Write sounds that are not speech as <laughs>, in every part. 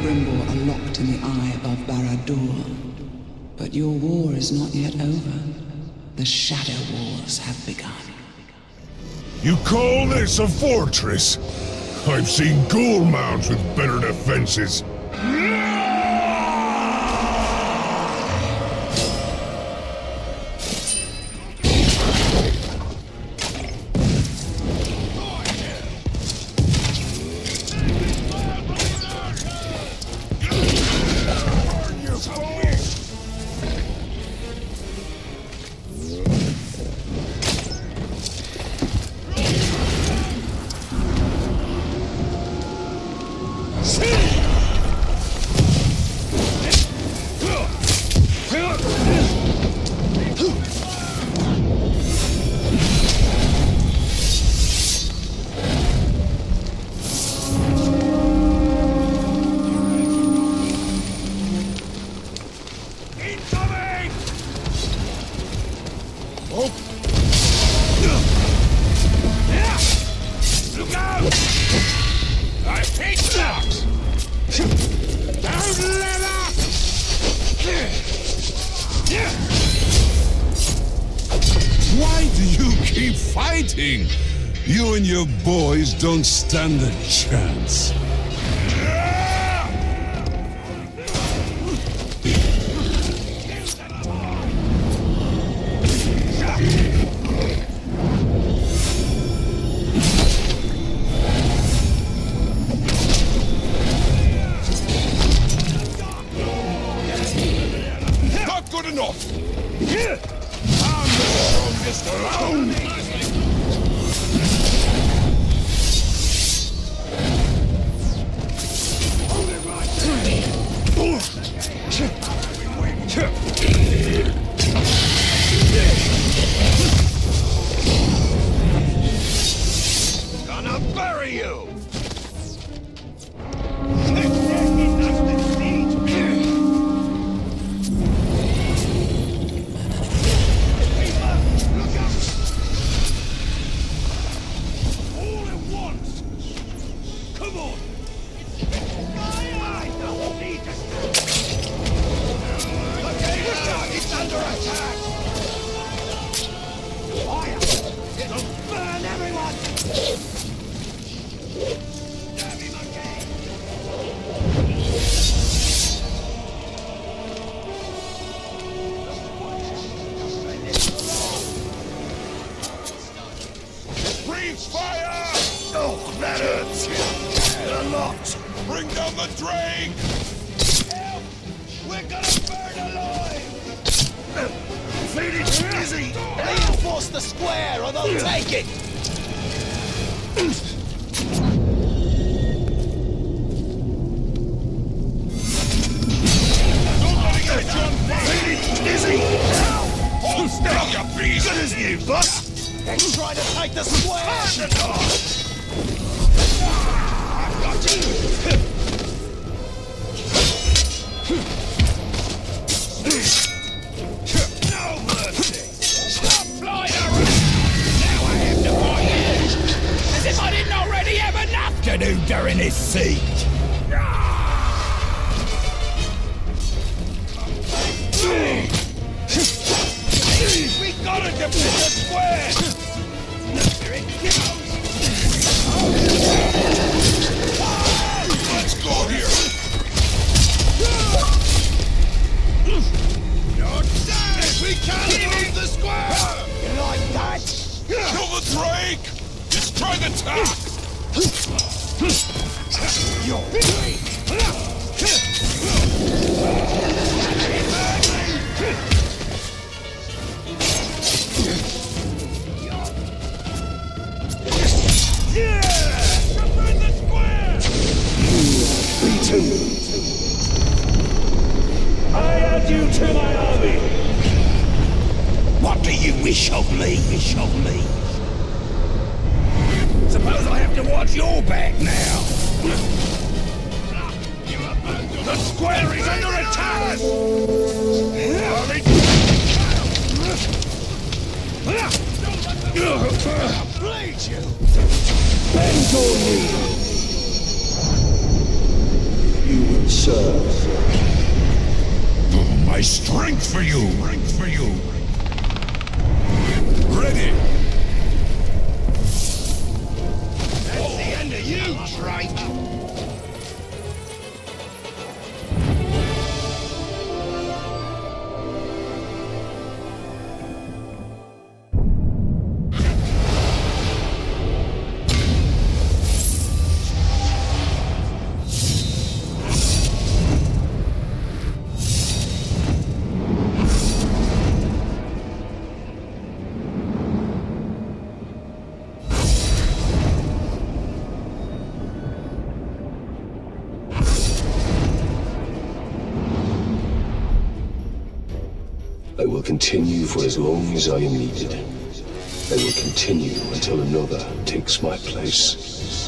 Celebrimbor are locked in the eye above Barad-dûr. But your war is not yet over. The Shadow Wars have begun. You call this a fortress? I've seen ghoul mounds with better defenses. Look out! I hate! Don't let! Why do you keep fighting? You and your boys don't stand a chance. The drake! Help! We're gonna burn alive! Feed it easy! Reinforce the square or they'll take it! Feed it easy! Hold still, you beast! Good as new, boss! Let's try to take the square! To do during I add you to my army! What do you wish of me? Wish of me? Suppose I have to watch your back now. The square is under attack! Bleed you! Bend your knee! Serve. Oh, my strength for you! Strength for you! Ready! That's the end of you, traitor! Continue for as long as I am needed. I will continue until another takes my place.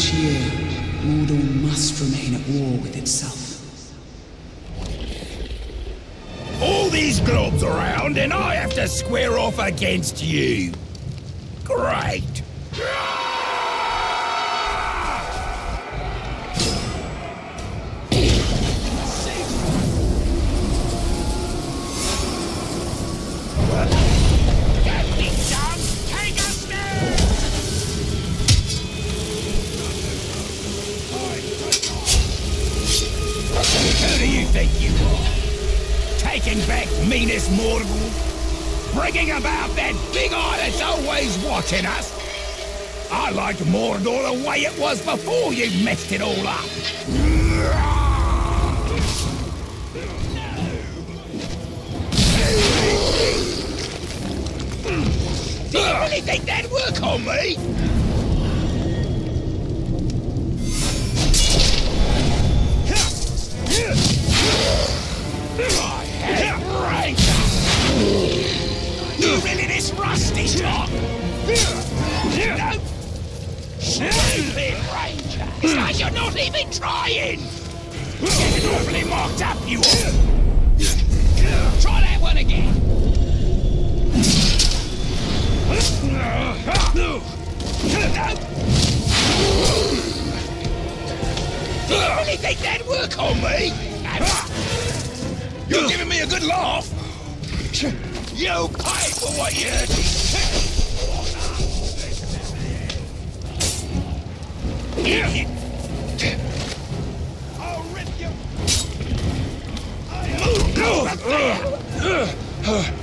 Each year, Mordor must remain at war with itself. All these globes around, and I have to square off against you. Great. Taking back Minas Morgul? Bringing about that big eye that's always watching us? I like Mordor the way it was before you messed it all up. Do you really think that'd work on me? You really this rusty talk? No. Stupid Ranger. It's like you're not even trying. Getting awfully marked up, you are. Try that one again. No. Do you really think that'd work on me? You're giving me a good laugh. <laughs> You pay for what you Idiot. I'll rip you. Move over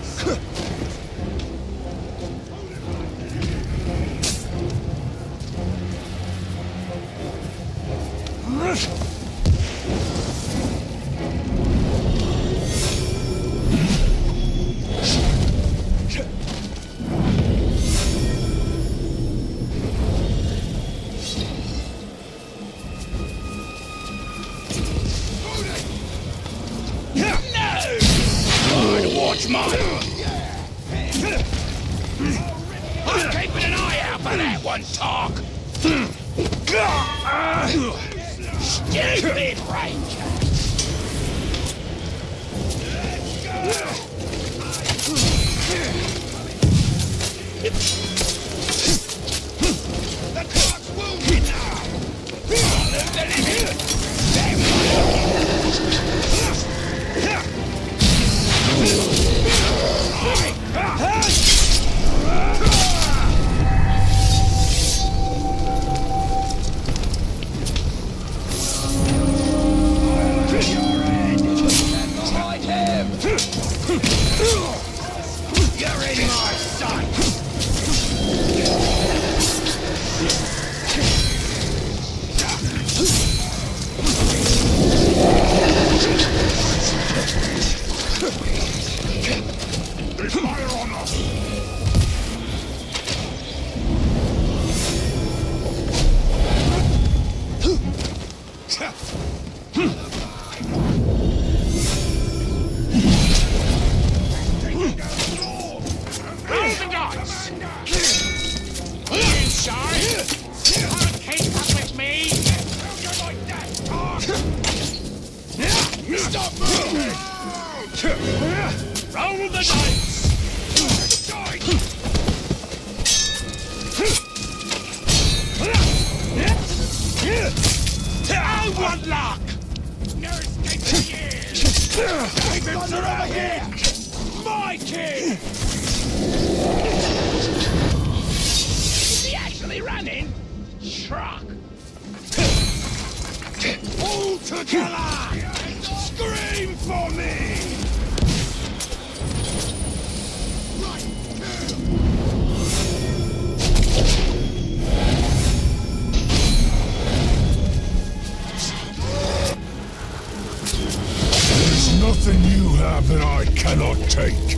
one, Talk. Stupid Ranger. The Let's go. My! Is he actually running? Truck! All together! Scream for me! There's nothing you have that I cannot take,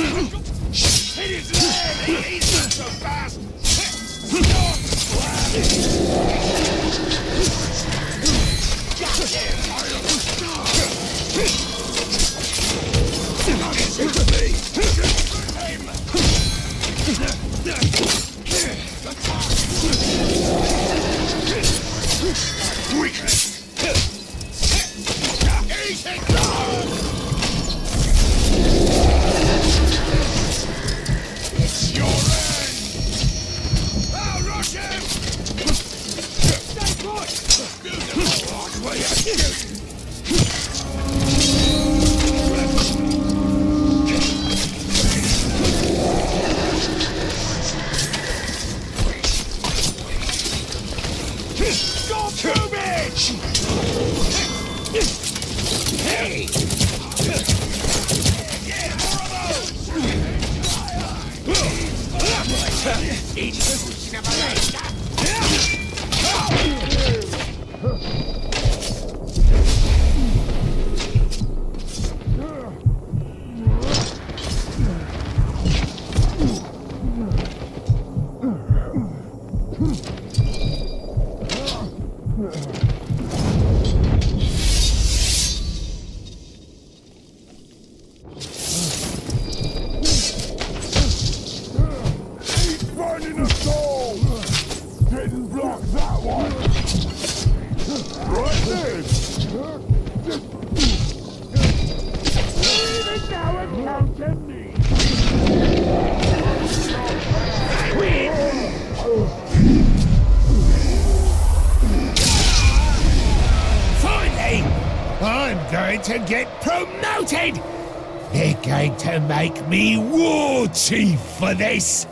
Hit his leg! He's not so fast! Stop! I'm going to get promoted! They're going to make me war chief for this!